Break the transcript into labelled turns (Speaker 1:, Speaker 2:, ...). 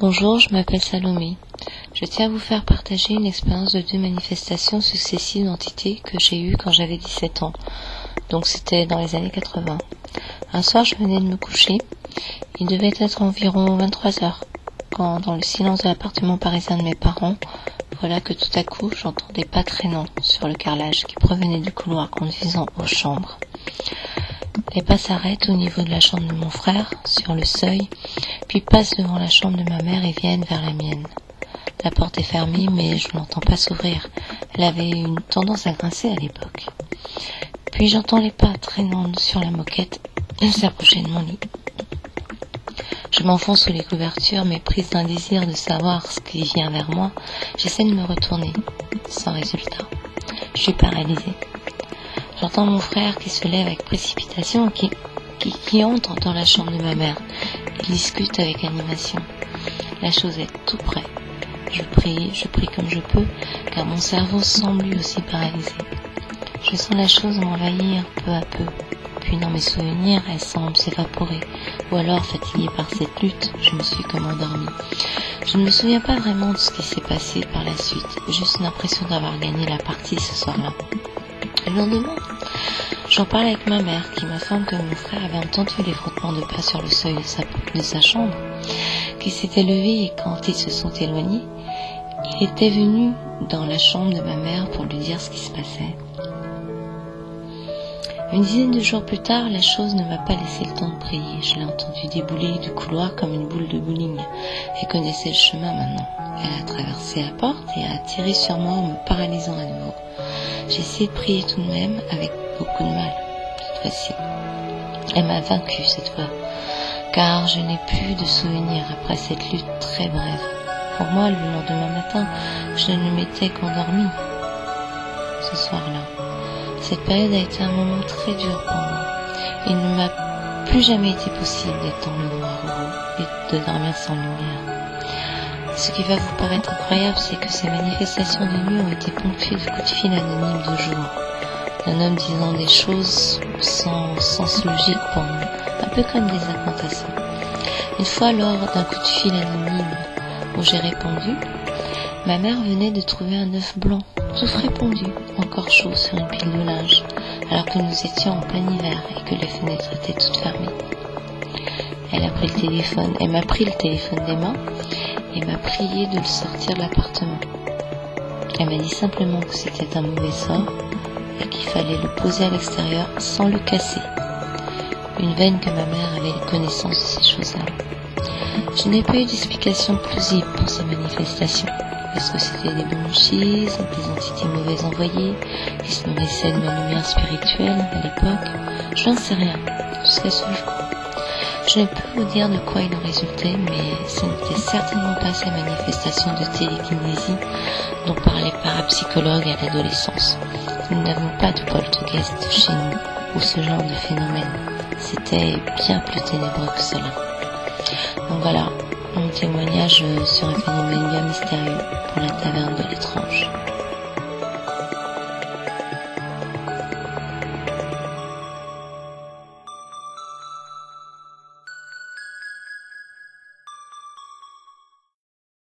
Speaker 1: Bonjour, je m'appelle Salomé. Je tiens à vous faire partager une expérience de deux manifestations successives d'entités que j'ai eues quand j'avais 17 ans. Donc c'était dans les années 80. Un soir, je venais de me coucher. Il devait être environ 23 heures quand, dans le silence de l'appartement parisien de mes parents, voilà que tout à coup, j'entends des pas traînants sur le carrelage qui provenaient du couloir conduisant aux chambres. Les pas s'arrêtent au niveau de la chambre de mon frère, sur le seuil, puis passent devant la chambre de ma mère et viennent vers la mienne. La porte est fermée, mais je n'entends pas s'ouvrir. Elle avait une tendance à grincer à l'époque. Puis j'entends les pas traînant sur la moquette et s'approcher de mon lit. Je m'enfonce sous les couvertures, mais prise d'un désir de savoir ce qui vient vers moi, j'essaie de me retourner, sans résultat. Je suis paralysée. J'entends mon frère qui se lève avec précipitation qui, qui, entre dans la chambre de ma mère. Il discute avec animation. La chose est tout près. Je prie, je prie comme je peux, car mon cerveau semble lui aussi paralysé. Je sens la chose m'envahir peu à peu. Puis dans mes souvenirs, elle semble s'évaporer. Ou alors, fatiguée par cette lutte, je me suis comme endormie. Je ne me souviens pas vraiment de ce qui s'est passé par la suite, juste l'impression d'avoir gagné la partie ce soir-là. Le lendemain, j'en parle avec ma mère qui m'informe que mon frère avait entendu les frottements de pas sur le seuil de sa, chambre, qu'il s'était levé et quand ils se sont éloignés, il était venu dans la chambre de ma mère pour lui dire ce qui se passait. Une dizaine de jours plus tard, la chose ne m'a pas laissé le temps de prier. Je l'ai entendu débouler du couloir comme une boule de bowling. Elle connaissait le chemin maintenant. Elle a traversé la porte et a tiré sur moi en me paralysant à nouveau. J'ai essayé de prier tout de même avec beaucoup de mal, cette fois-ci. Elle m'a vaincu cette fois, car je n'ai plus de souvenirs après cette lutte très brève. Pour moi, le lendemain matin, je ne m'étais qu'endormie ce soir-là. Cette période a été un moment très dur pour moi. Il ne m'a plus jamais été possible d'être dans le noir et de dormir sans lumière. Ce qui va vous paraître incroyable, c'est que ces manifestations de nuit ont été ponctuées de coups de fil anonymes de jour, d'un homme disant des choses sans sens logique pour nous, un peu comme des incantations. Une fois, lors d'un coup de fil anonyme où j'ai répondu, ma mère venait de trouver un œuf blanc tout répondu, encore chaud sur une pile de linge, alors que nous étions en plein hiver et que les fenêtres étaient toutes fermées. Elle a pris le téléphone, elle m'a pris le téléphone des mains et m'a prié de le sortir de l'appartement. Elle m'a dit simplement que c'était un mauvais sort et qu'il fallait le poser à l'extérieur sans le casser. Une veine que ma mère avait connaissance de ces choses-là. Je n'ai pas eu d'explication plausible pour ces manifestations. Est-ce que c'était des bronchises, des entités mauvaises envoyées, qui se nourrissaient de ma lumière spirituelle à l'époque Je n'en sais rien, jusqu'à ce jour. Je ne peux vous dire de quoi il en résultait, mais ce n'était certainement pas ces manifestations de télékinésie dont parlaient les parapsychologues à l'adolescence. Nous n'avons pas de poltergeist chez nous, ou ce genre de phénomène. C'était bien plus ténébreux que cela. Donc voilà, mon témoignage sur un phénomène